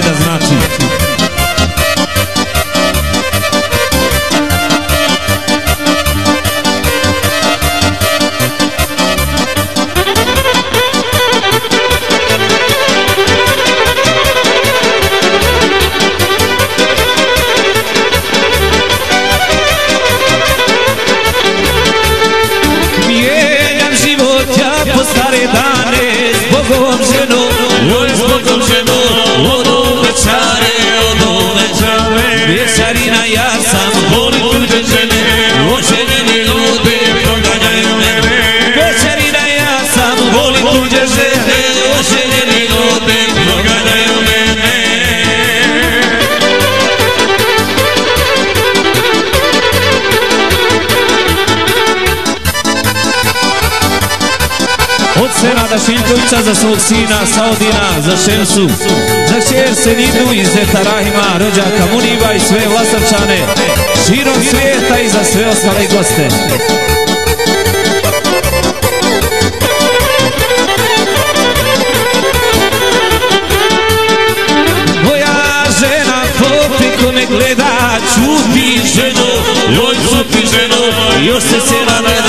da znači. Mijenjam život ja po stare dane Od Senada Šiljkovića za svog sina Saudina, za Šemsu, za kćer Senidu iz Zeta Rahima, rođaka Muniba i sve vlasavčane, širom svijeta i za sve ostale goste. Moja žena popiku me gleda, čuti ženo, joj čuti ženo, još se sena ne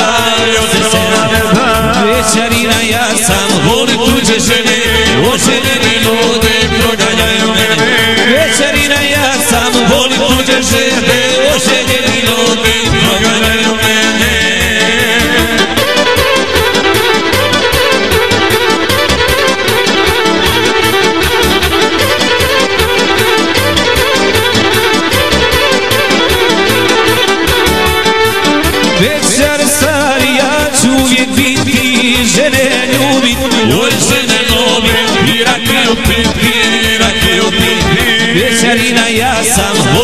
biti žene ljubit Oj žene ljubit i rakiju piti, rakiju piti Večerina ja sam